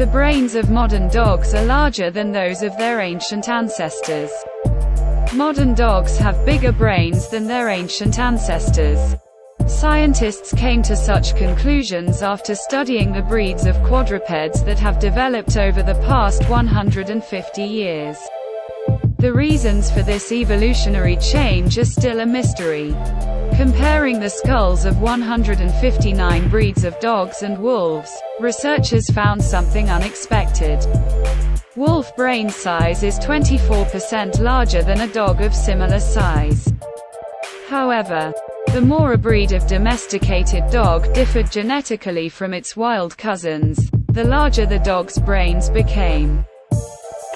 The brains of modern dogs are larger than those of their ancient ancestors. Modern dogs have bigger brains than their ancient ancestors. Scientists came to such conclusions after studying the breeds of quadrupeds that have developed over the past 150 years. The reasons for this evolutionary change are still a mystery. Comparing the skulls of 159 breeds of dogs and wolves, researchers found something unexpected. Wolf brain size is 24% larger than a dog of similar size. However, the more a breed of domesticated dog differed genetically from its wild cousins, the larger the dog's brains became.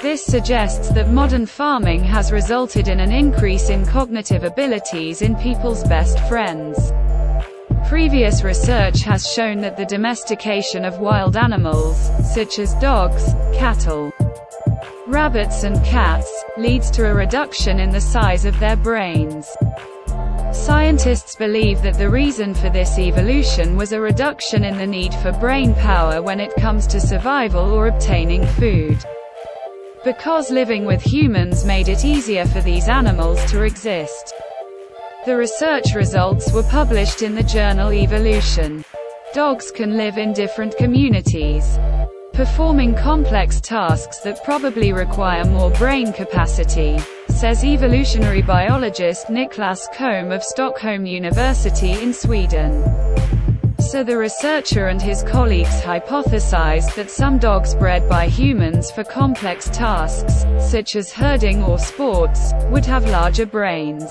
This suggests that modern farming has resulted in an increase in cognitive abilities in people's best friends. Previous research has shown that the domestication of wild animals, such as dogs, cattle, rabbits and cats, leads to a reduction in the size of their brains. Scientists believe that the reason for this evolution was a reduction in the need for brain power when it comes to survival or obtaining food because living with humans made it easier for these animals to exist. The research results were published in the journal Evolution. Dogs can live in different communities, performing complex tasks that probably require more brain capacity, says evolutionary biologist Niclas Kolm of Stockholm University in Sweden. So the researcher and his colleagues hypothesized that some dogs bred by humans for complex tasks, such as herding or sports, would have larger brains.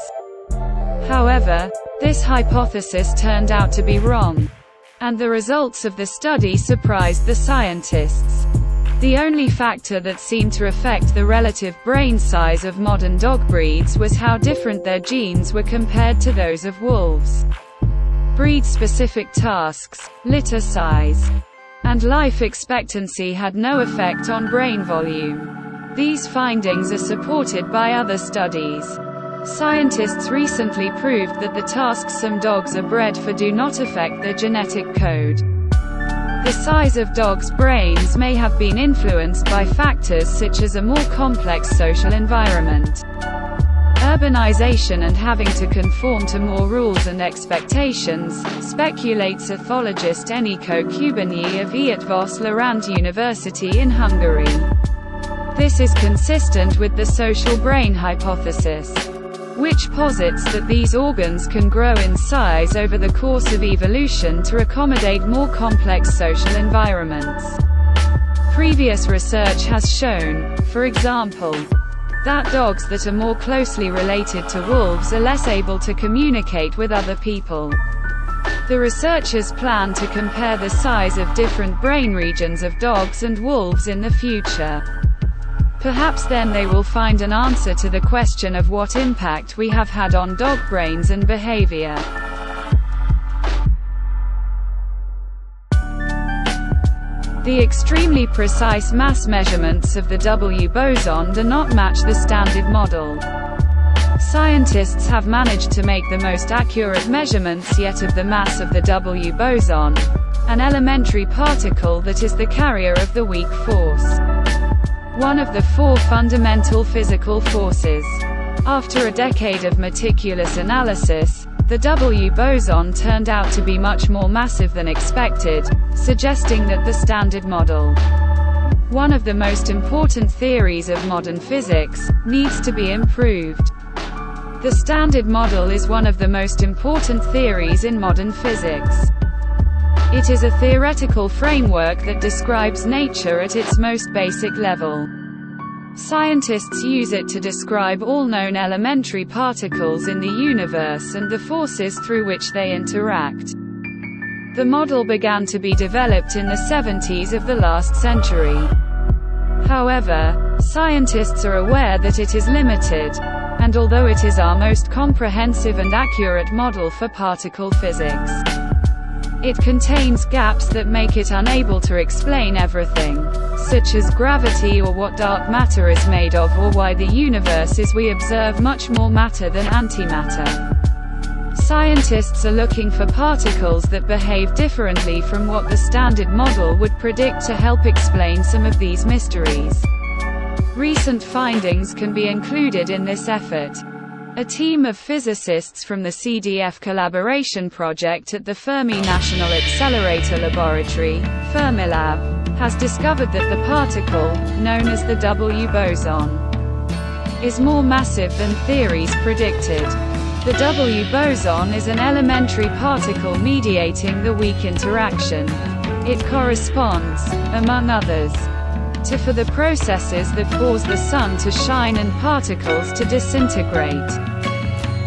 However, this hypothesis turned out to be wrong. And the results of the study surprised the scientists. The only factor that seemed to affect the relative brain size of modern dog breeds was how different their genes were compared to those of wolves breed-specific tasks, litter size, and life expectancy had no effect on brain volume. These findings are supported by other studies. Scientists recently proved that the tasks some dogs are bred for do not affect their genetic code. The size of dogs' brains may have been influenced by factors such as a more complex social environment urbanization and having to conform to more rules and expectations, speculates ethologist Enikő Kubinyi of Eötvös Loránd University in Hungary. This is consistent with the social brain hypothesis, which posits that these organs can grow in size over the course of evolution to accommodate more complex social environments. Previous research has shown, for example, that dogs that are more closely related to wolves are less able to communicate with other people. The researchers plan to compare the size of different brain regions of dogs and wolves in the future. Perhaps then they will find an answer to the question of what impact we have had on dog brains and behavior. The extremely precise mass measurements of the W boson do not match the standard model. Scientists have managed to make the most accurate measurements yet of the mass of the W boson, an elementary particle that is the carrier of the weak force. One of the four fundamental physical forces. After a decade of meticulous analysis, the W boson turned out to be much more massive than expected, suggesting that the Standard Model, one of the most important theories of modern physics, needs to be improved. The Standard Model is one of the most important theories in modern physics. It is a theoretical framework that describes nature at its most basic level. Scientists use it to describe all known elementary particles in the universe and the forces through which they interact. The model began to be developed in the 70s of the last century. However, scientists are aware that it is limited, and although it is our most comprehensive and accurate model for particle physics, it contains gaps that make it unable to explain everything, such as gravity or what dark matter is made of or why the universe is we observe much more matter than antimatter. Scientists are looking for particles that behave differently from what the standard model would predict to help explain some of these mysteries. Recent findings can be included in this effort. A team of physicists from the CDF Collaboration Project at the Fermi National Accelerator Laboratory, Fermilab, has discovered that the particle, known as the W boson, is more massive than theories predicted. The W boson is an elementary particle mediating the weak interaction. It corresponds, among others, for the processes that cause the sun to shine and particles to disintegrate.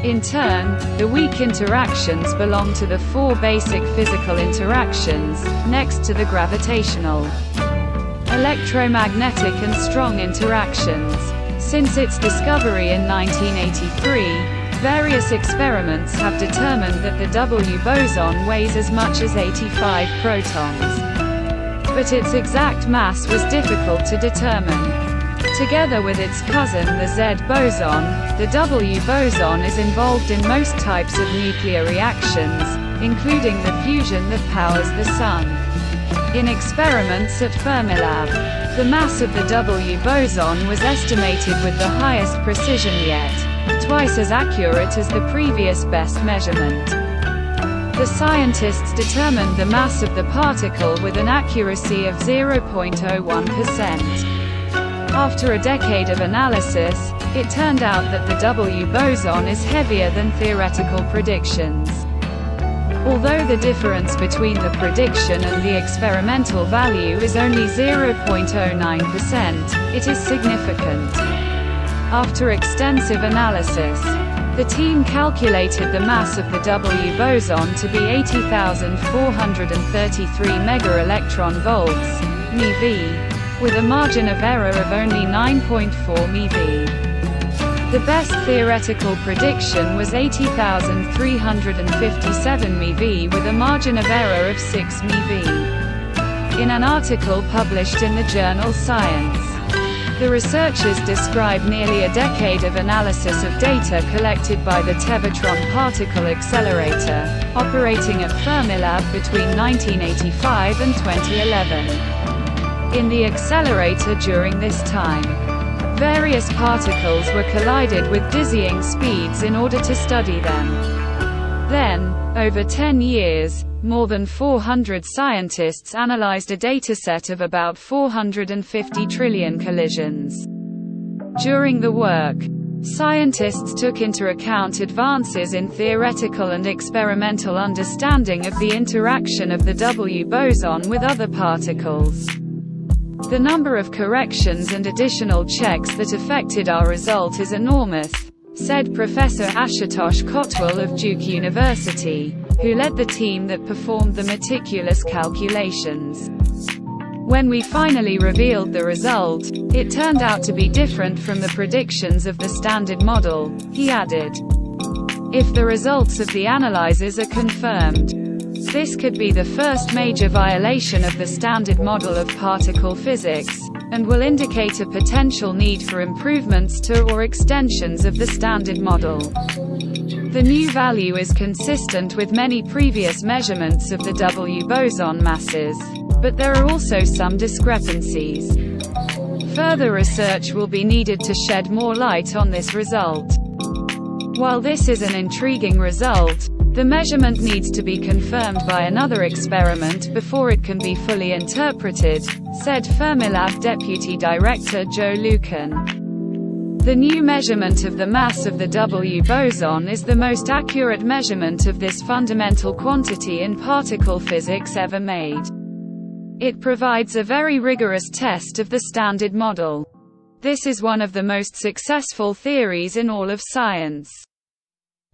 In turn, the weak interactions belong to the four basic physical interactions, next to the gravitational, electromagnetic and strong interactions. Since its discovery in 1983, various experiments have determined that the W boson weighs as much as 85 protons but its exact mass was difficult to determine. Together with its cousin the Z boson, the W boson is involved in most types of nuclear reactions, including the fusion that powers the Sun. In experiments at Fermilab, the mass of the W boson was estimated with the highest precision yet, twice as accurate as the previous best measurement. The scientists determined the mass of the particle with an accuracy of 0.01%. After a decade of analysis, it turned out that the W boson is heavier than theoretical predictions. Although the difference between the prediction and the experimental value is only 0.09%, it is significant. After extensive analysis, the team calculated the mass of the W boson to be 80,433 megaelectron volts, MeV, with a margin of error of only 9.4 MeV. The best theoretical prediction was 80,357 MeV with a margin of error of 6 MeV. In an article published in the journal Science, the researchers describe nearly a decade of analysis of data collected by the Tevatron Particle Accelerator, operating at Fermilab between 1985 and 2011. In the accelerator during this time, various particles were collided with dizzying speeds in order to study them. Then, over 10 years, more than 400 scientists analyzed a dataset of about 450 trillion collisions. During the work, scientists took into account advances in theoretical and experimental understanding of the interaction of the W boson with other particles. The number of corrections and additional checks that affected our result is enormous, said Professor Ashutosh Kotwal of Duke University, who led the team that performed the meticulous calculations. When we finally revealed the result, it turned out to be different from the predictions of the standard model, he added. If the results of the analyzers are confirmed, this could be the first major violation of the standard model of particle physics, and will indicate a potential need for improvements to or extensions of the standard model. The new value is consistent with many previous measurements of the W boson masses, but there are also some discrepancies. Further research will be needed to shed more light on this result. While this is an intriguing result, the measurement needs to be confirmed by another experiment before it can be fully interpreted, said Fermilab Deputy Director Joe Lykken. The new measurement of the mass of the W boson is the most accurate measurement of this fundamental quantity in particle physics ever made. It provides a very rigorous test of the standard model. This is one of the most successful theories in all of science.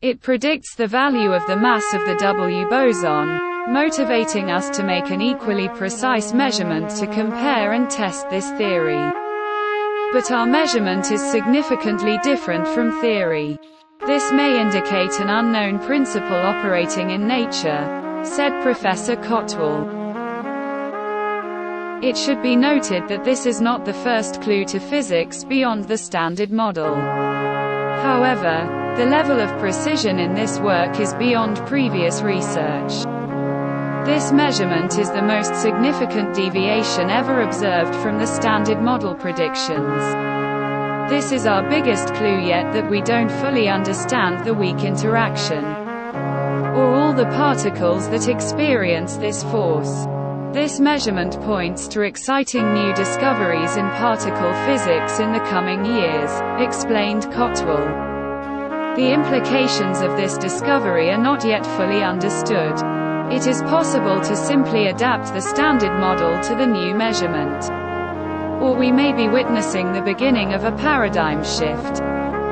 It predicts the value of the mass of the W boson, motivating us to make an equally precise measurement to compare and test this theory. But our measurement is significantly different from theory. This may indicate an unknown principle operating in nature, said Professor Kotwal. It should be noted that this is not the first clue to physics beyond the standard model. However, The level of precision in this work is beyond previous research. This measurement is the most significant deviation ever observed from the standard model predictions. This is our biggest clue yet that we don't fully understand the weak interaction, or all the particles that experience this force. This measurement points to exciting new discoveries in particle physics in the coming years, explained Kotwal. The implications of this discovery are not yet fully understood. It is possible to simply adapt the standard model to the new measurement. Or we may be witnessing the beginning of a paradigm shift,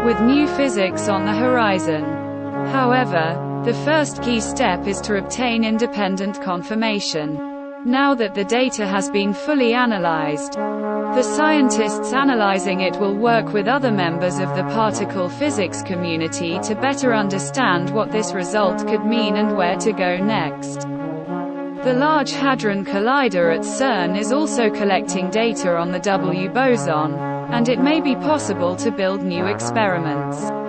with new physics on the horizon. However, the first key step is to obtain independent confirmation. Now that the data has been fully analyzed, the scientists analyzing it will work with other members of the particle physics community to better understand what this result could mean and where to go next. The Large Hadron Collider at CERN is also collecting data on the W boson, and it may be possible to build new experiments.